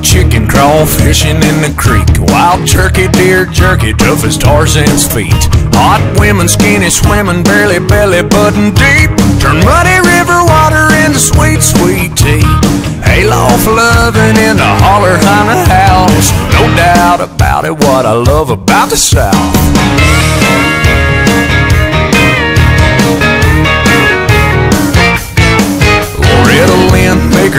chicken, crawfishing in the creek. Wild turkey, deer jerky, tough as Tarzan's feet. Hot women, skinny, swimming, barely belly button deep. Turn muddy river water into sweet, sweet tea. Hayloft loving in the holler house. No doubt about it, what I love about the South.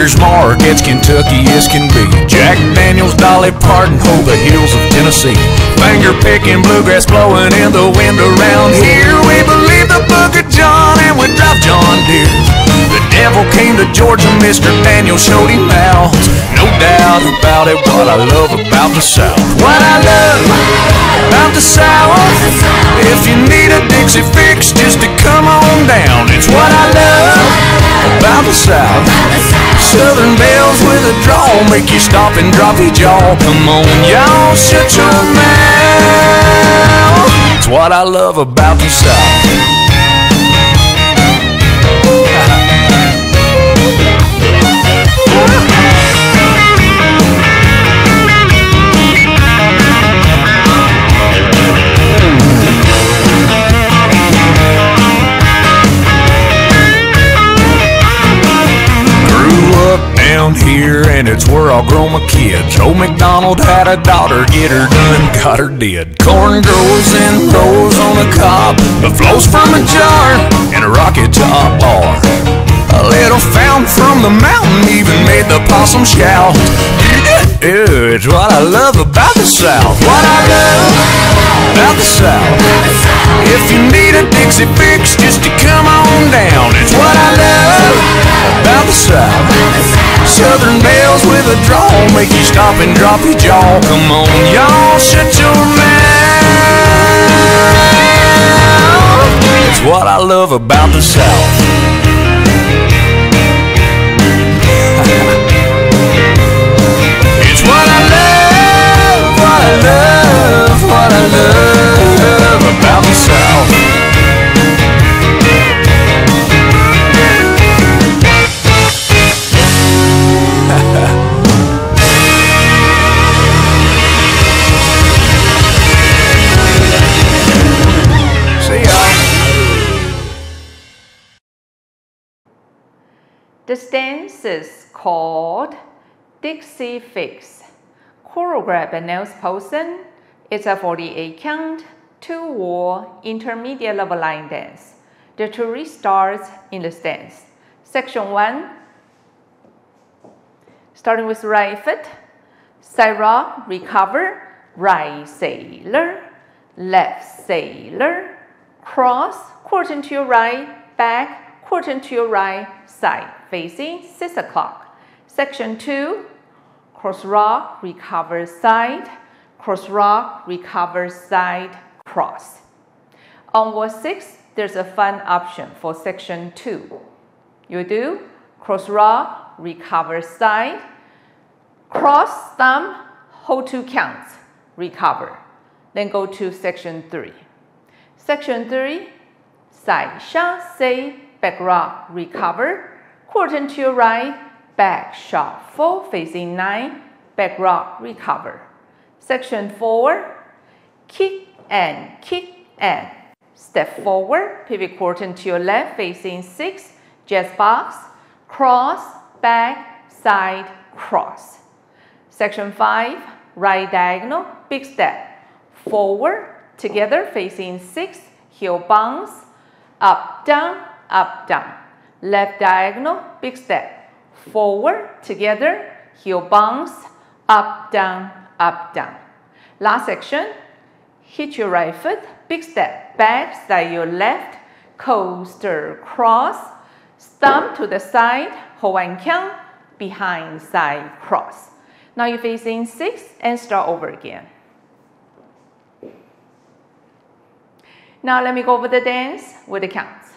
Maker's Mark, it's Kentucky as can be. Jack Daniels, Dolly Parton, hold the hills of Tennessee. Finger picking, bluegrass blowing in the wind around here. We believe the book of John and we drive John Deere. The devil came to Georgia, Mr. Daniel showed him out. No doubt about it, what I love about the South. What I love about the South. If you need a Dixie fix, just to come on down. Southern belles with a draw make you stop and drop your jaw. Come on, y'all, shut your mouth. It's what I love about the South. And it's where I'll grow my kids. Old MacDonald had a daughter, get her done, got her did. Corn grows and grows on a cob, but flows from a jar in a rocket top bar. A little fountain from the mountain even made the possum shout. Ew, it's what I love about the South. What I love about the South. If you need a Dixie fix, just to come on down. It's what I love about the South. Southern a draw make you stop and drop your jaw. Come on, y'all, shut your mouth. It's what I love about the South. This dance is called Dixie Fix. Choreographed by Niels Poulsen. It's a 48 count, two wall, intermediate level line dance. The tourist starts in the dance. Section 1, starting with right foot, side rock, recover, right sailor, left sailor, cross, quarter to your right, back, quarter to your right, side, facing 6 o'clock. Section 2, cross rock, recover side, cross rock, recover side, cross. On wall 6, there's a fun option for section 2. You do cross rock, recover side, cross thumb, hold two counts, recover. Then go to section 3. Section 3, side shot, say, back rock, recover, quarter to your right, back shuffle, facing 9, back rock, recover. Section 4, kick and kick and step forward, pivot quarter to your left, facing 6, jazz box, cross, back, side, cross. Section 5, right diagonal, big step, forward, together, facing 6, heel bounce, up, down, up, down. Left diagonal, big step, forward, together, heel bounce, up, down, up, down. Last section, hit your right foot, big step, back, side your left, coaster, cross, stomp to the side, one count, behind side, cross. Now you're facing six and start over again. Now let me go over the dance with the counts.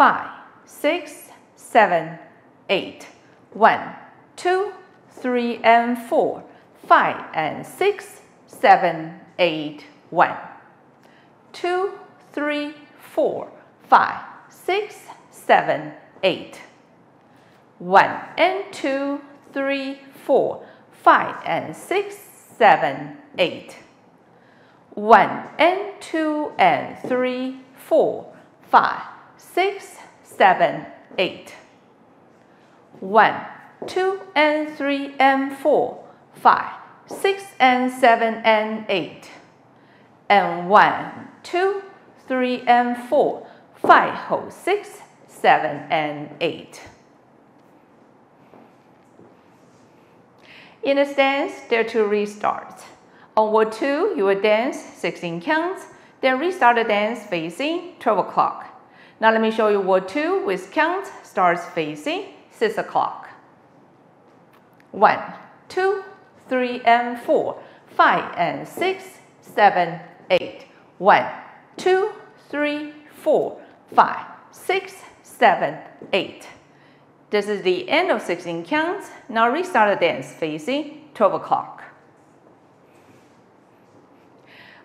Five, six, seven, eight. One, two, three, and four. Five and six, seven, eight, one. Two, three, four, five, six, seven, eight. One and two, three, four, five and six, seven, eight. One and two and three, four, five, six, seven, eight. One, two and three and four, five, six and seven and eight. And one, two, three and four, five, hold six, seven and eight. In this dance, there are two restarts. On word 2, you will dance 16 counts, then restart the dance facing 12 o'clock. Now let me show you word 2 with count starts facing 6 o'clock. 1, 2, 3 and 4, 5 and 6, 7, 8. 1, 2, 3, 4, 5, 6, 7, 8. This is the end of 16 counts. Now restart the dance facing 12 o'clock.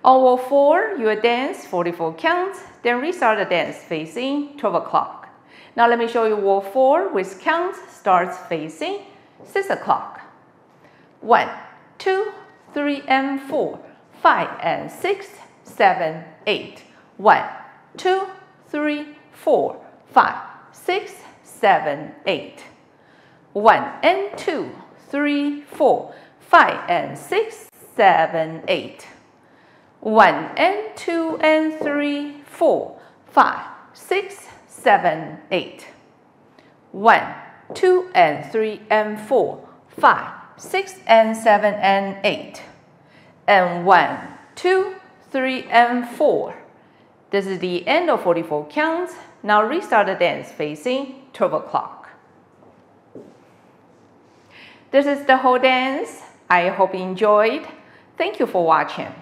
On wall 4, you dance 44 counts, then restart the dance facing 12 o'clock. Now let me show you wall 4 with count starts facing 6 o'clock. 1, 2, 3 and 4, 5 and 6, 7, 8. 1, 2, 3, 4, 5, 6, seven, eight. One and two, three, four, five and six, seven, eight. One and two and three, four, five, six, seven, eight. One, two and three and four, five, six and seven and eight. And one, two, three and four. This is the end of 44 counts. Now restart the dance facing 12 o'clock. This is the whole dance. I hope you enjoyed. Thank you for watching.